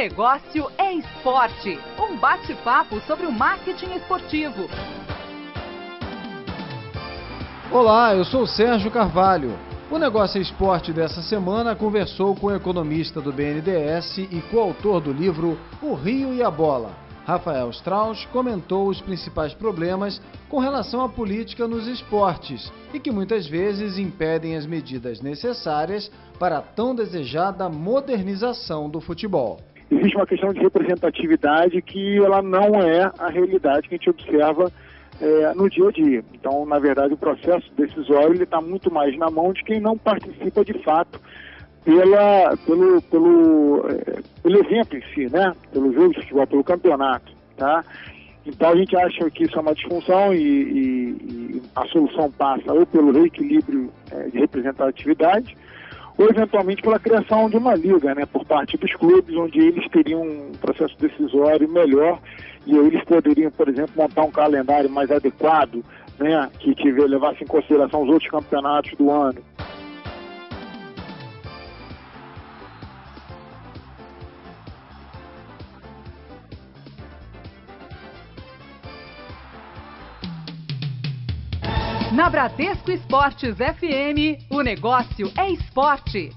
Negócio é esporte. Um bate-papo sobre o marketing esportivo. Olá, eu sou Sérgio Carvalho. O Negócio é Esporte dessa semana conversou com o economista do BNDES e coautor do livro O Rio e a Bola. Rafael Strauss comentou os principais problemas com relação à política nos esportes e que muitas vezes impedem as medidas necessárias para a tão desejada modernização do futebol. Existe uma questão de representatividade que ela não é a realidade que a gente observa é, no dia a dia. Então, na verdade, o processo decisório está muito mais na mão de quem não participa de fato pela, pelo, pelo, é, pelo evento em si, né? Pelo jogo de futebol, pelo campeonato, tá? Então a gente acha que isso é uma disfunção e, e, e a solução passa ou pelo reequilíbrio é, de representatividade ou eventualmente pela criação de uma liga, né, por parte dos clubes, onde eles teriam um processo decisório melhor e aí eles poderiam, por exemplo, montar um calendário mais adequado, né, que tiver, levasse em consideração os outros campeonatos do ano. Na Bradesco Esportes FM, o negócio é esporte.